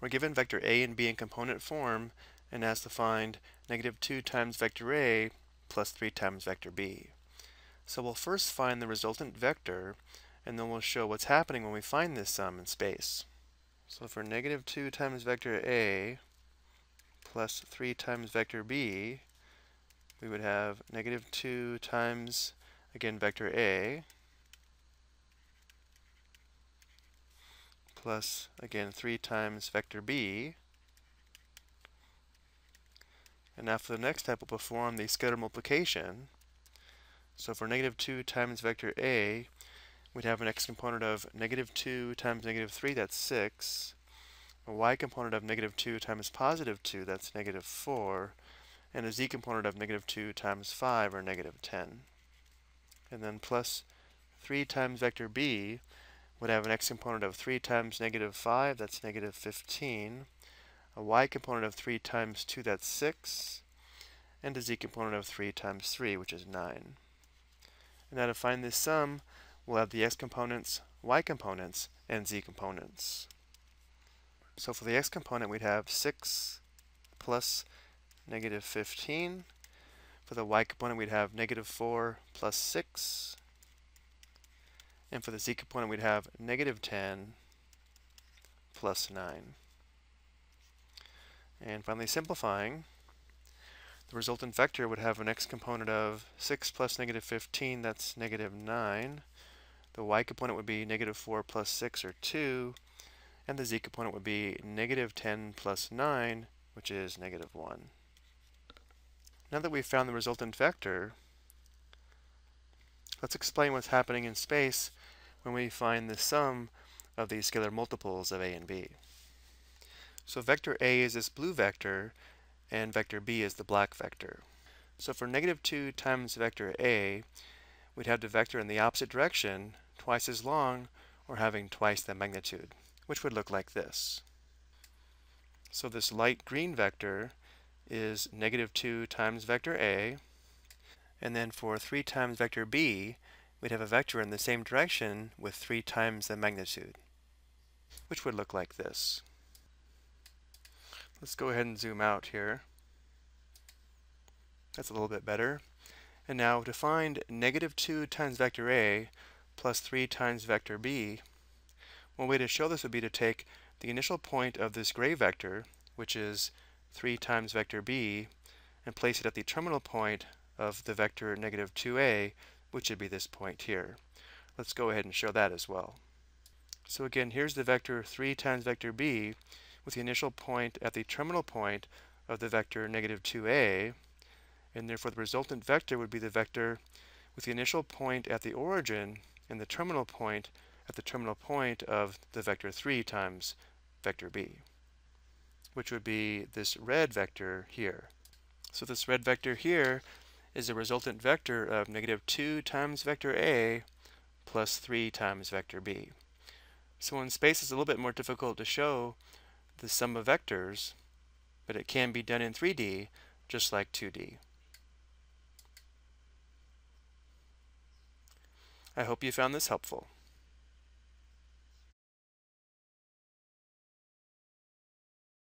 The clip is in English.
We're given vector A and B in component form and asked to find negative 2 times vector A plus 3 times vector B. So we'll first find the resultant vector and then we'll show what's happening when we find this sum in space. So for negative 2 times vector A plus 3 times vector B, we would have negative 2 times, again, vector A plus, again, 3 times vector b. And now for the next step, we'll perform the scalar multiplication. So for negative 2 times vector a, we'd have an x component of negative 2 times negative 3, that's 6. A y component of negative 2 times positive 2, that's negative 4. And a z component of negative 2 times 5, or negative 10. And then plus 3 times vector b, would have an x component of 3 times negative 5, that's negative 15, a y component of 3 times 2, that's 6, and a z component of 3 times 3, which is 9. And now to find this sum, we'll have the x components, y components, and z components. So for the x component, we'd have 6 plus negative 15. For the y component, we'd have negative 4 plus 6 and for the z component, we'd have negative 10 plus 9. And finally, simplifying, the resultant vector would have an x component of 6 plus negative 15, that's negative 9. The y component would be negative 4 plus 6, or 2. And the z component would be negative 10 plus 9, which is negative 1. Now that we've found the resultant vector, let's explain what's happening in space when we find the sum of these scalar multiples of a and b. So vector a is this blue vector, and vector b is the black vector. So for negative 2 times vector a, we'd have the vector in the opposite direction, twice as long, or having twice the magnitude, which would look like this. So this light green vector is negative 2 times vector a, and then for 3 times vector b, we'd have a vector in the same direction with 3 times the magnitude, which would look like this. Let's go ahead and zoom out here. That's a little bit better. And now to find negative 2 times vector a plus 3 times vector b, one way to show this would be to take the initial point of this gray vector, which is 3 times vector b, and place it at the terminal point of the vector negative 2a, which would be this point here. Let's go ahead and show that as well. So again, here's the vector 3 times vector b with the initial point at the terminal point of the vector negative 2a, and therefore the resultant vector would be the vector with the initial point at the origin and the terminal point at the terminal point of the vector 3 times vector b, which would be this red vector here. So this red vector here is a resultant vector of negative 2 times vector A plus 3 times vector B. So in space it's a little bit more difficult to show the sum of vectors, but it can be done in 3D just like 2D. I hope you found this helpful.